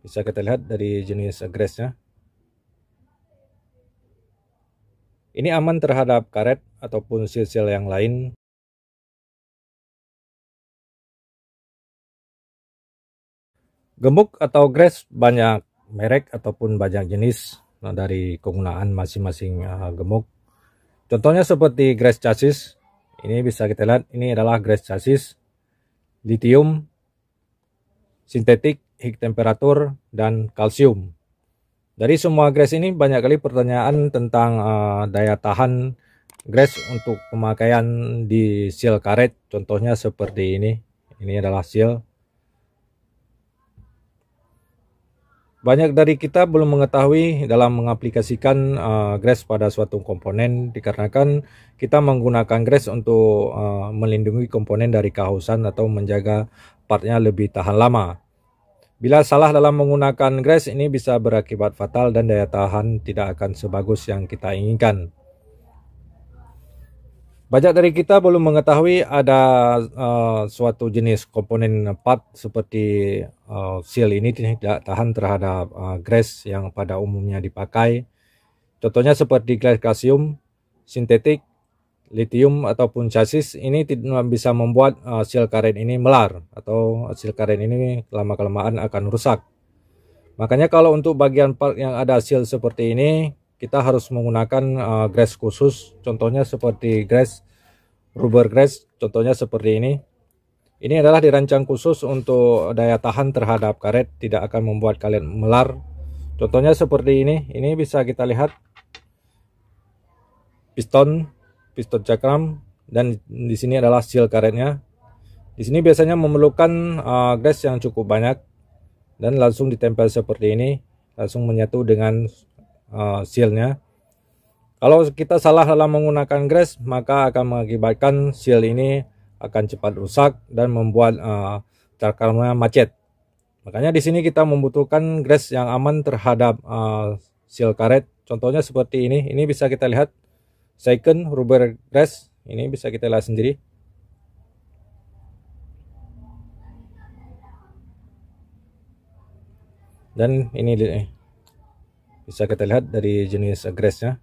bisa kita lihat dari jenis grassnya ini aman terhadap karet ataupun sil-sil yang lain. Gemuk atau grass banyak merek ataupun banyak jenis nah, dari kegunaan masing-masing uh, gemuk contohnya seperti grass chassis. Ini bisa kita lihat ini adalah grass chassis. Lithium sintetik, temperatur, dan kalsium. Dari semua grass ini banyak kali pertanyaan tentang uh, daya tahan grass untuk pemakaian di seal karet. Contohnya seperti ini. Ini adalah seal. Banyak dari kita belum mengetahui dalam mengaplikasikan uh, grass pada suatu komponen dikarenakan kita menggunakan grass untuk uh, melindungi komponen dari kehausan atau menjaga partnya lebih tahan lama. Bila salah dalam menggunakan grass ini bisa berakibat fatal dan daya tahan tidak akan sebagus yang kita inginkan. Banyak dari kita belum mengetahui ada uh, suatu jenis komponen part seperti uh, seal ini tidak tahan terhadap uh, grass yang pada umumnya dipakai. Contohnya seperti grass kalsium, sintetik, lithium ataupun chassis ini tidak bisa membuat uh, seal karet ini melar atau seal karet ini lama kelamaan akan rusak. Makanya kalau untuk bagian part yang ada seal seperti ini kita harus menggunakan uh, grass khusus. Contohnya seperti grass rubber grass contohnya seperti ini. Ini adalah dirancang khusus untuk daya tahan terhadap karet tidak akan membuat kalian melar. Contohnya seperti ini. Ini bisa kita lihat. Piston piston cakram dan di sini adalah seal karetnya di sini biasanya memerlukan uh, grass yang cukup banyak dan langsung ditempel seperti ini langsung menyatu dengan uh, sealnya. Kalau kita salah dalam menggunakan grass, maka akan mengakibatkan seal ini akan cepat rusak dan membuat uh, carakarnya macet. Makanya di sini kita membutuhkan grass yang aman terhadap uh, seal karet. Contohnya seperti ini. Ini bisa kita lihat second rubber grass. Ini bisa kita lihat sendiri. Dan ini bisa kita lihat dari jenis grassnya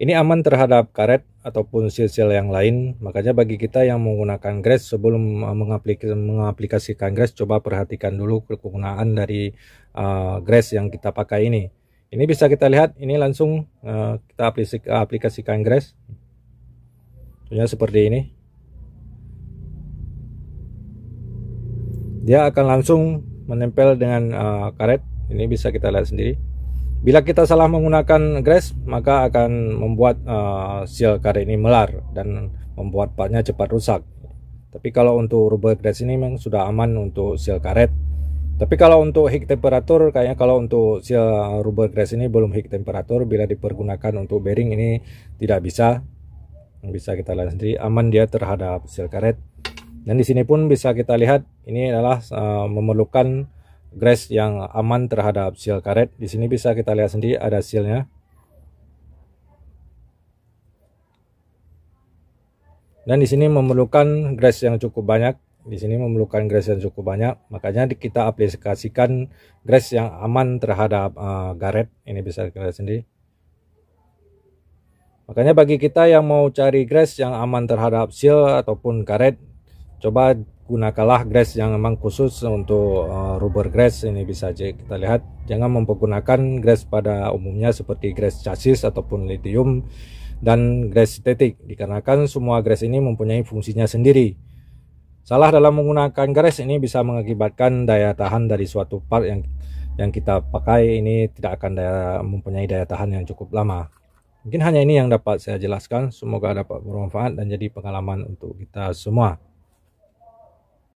ini aman terhadap karet ataupun sil-sil yang lain makanya bagi kita yang menggunakan grass sebelum uh, mengaplikasikan grass coba perhatikan dulu kegunaan dari uh, grass yang kita pakai ini ini bisa kita lihat ini langsung uh, kita aplikasikan grass Contohnya seperti ini. Dia akan langsung menempel dengan uh, karet. Ini bisa kita lihat sendiri. Bila kita salah menggunakan grass maka akan membuat uh, seal karet ini melar dan membuat partnya cepat rusak. Tapi kalau untuk rubber grass ini memang sudah aman untuk seal karet tapi kalau untuk high temperatur kayaknya kalau untuk seal rubber grass ini belum high temperatur bila dipergunakan untuk bearing ini tidak bisa bisa kita lihat sendiri aman dia terhadap seal karet dan di sini pun bisa kita lihat ini adalah uh, memerlukan grass yang aman terhadap seal karet. Di sini bisa kita lihat sendiri ada sealnya. Dan di sini memerlukan grass yang cukup banyak. Di sini memerlukan grass yang cukup banyak. Makanya kita aplikasikan grass yang aman terhadap uh, garet. Ini bisa kita sendiri. Makanya bagi kita yang mau cari grass yang aman terhadap seal ataupun karet, coba gunakanlah grass yang memang khusus untuk uh, rubber grass ini bisa aja kita lihat jangan mempergunakan grass pada umumnya seperti grass chassis ataupun lithium dan grass static dikarenakan semua grass ini mempunyai fungsinya sendiri salah dalam menggunakan grass ini bisa mengakibatkan daya tahan dari suatu part yang yang kita pakai. Ini tidak akan daya mempunyai daya tahan yang cukup lama. Mungkin hanya ini yang dapat saya jelaskan. Semoga dapat bermanfaat dan jadi pengalaman untuk kita semua